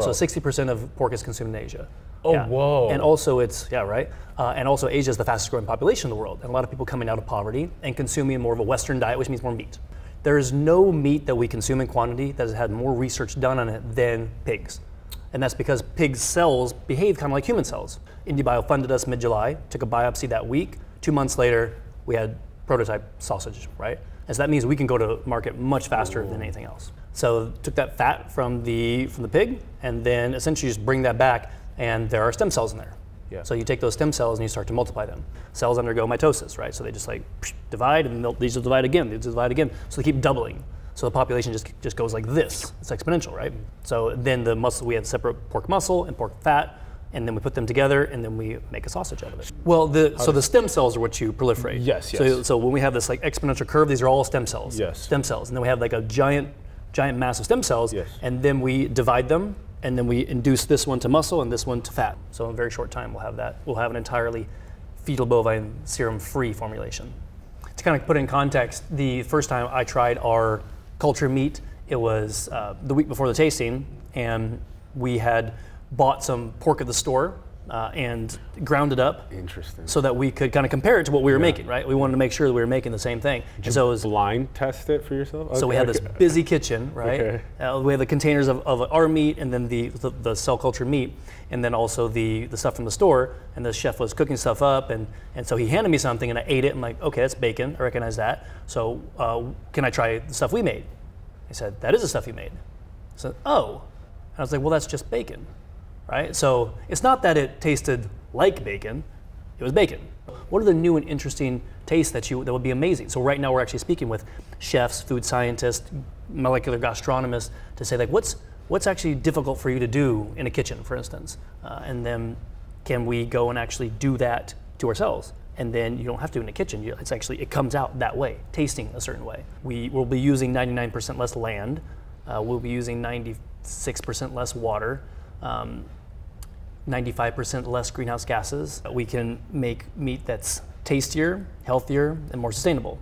So 60% of pork is consumed in Asia. Oh, Yeah. whoa. And also, it's yeah, right. Uh, and also, Asia is the fastest growing population in the world, and a lot of people coming out of poverty and consuming more of a Western diet, which means more meat. There is no meat that we consume in quantity that has had more research done on it than pigs, and that's because pigs' cells behave kind of like human cells. IndieBio funded us mid-July, took a biopsy that week. Two months later, we had prototype sausage, right? And so that means we can go to market much faster than anything else. So took that fat from the from the pig, and then essentially just bring that back, and there are stem cells in there. Yeah. So you take those stem cells and you start to multiply them. Cells undergo mitosis, right? So they just like divide, and these will divide again, these will divide again. So they keep doubling. So the population just just goes like this. It's exponential, right? So then the muscle we have separate pork muscle and pork fat, and then we put them together, and then we make a sausage out of it. Well, the so the stem cells are what you proliferate. Yes, So, yes. so when we have this like exponential curve, these are all stem cells. Yes. Stem cells, and then we have like a giant, giant mass of stem cells, Yes. and then we divide them, and then we induce this one to muscle and this one to fat. So in a very short time, we'll have that. We'll have an entirely fetal bovine serum-free formulation. To kind of put in context, the first time I tried our culture meat, it was uh, the week before the tasting, and we had bought some pork at the store uh, and ground it up Interesting. so that we could kind of compare it to what we were making, right? We wanted to make sure that we were making the same thing. And so it was blind test it for yourself. so we had this busy kitchen, right? Okay. Uh, we had the containers of, of our meat and then the, the, the cell culture meat and then also the, the stuff from the store. And the chef was cooking stuff up. And, and so he handed me something and I ate it. And I'm like, okay, that's bacon. I recognize that. So uh, can I try the stuff we made? He said, that is the stuff you made. I said, oh. And I was like, well, that's just bacon, right? So it's not that it tasted like bacon, it was bacon. What are the new and interesting tastes that you that would be amazing? So right now we're actually speaking with chefs, food scientists, molecular gastronomists to say like what's what's actually difficult for you to do in a kitchen, for instance, uh, and then can we go and actually do that to ourselves? And then you don't have to in a kitchen. You, it's actually it comes out that way, tasting a certain way. We will be using 99% less land. Uh, we'll be using 96% less water. Um, 95% less greenhouse gases. We can make meat that's tastier, healthier, and more sustainable.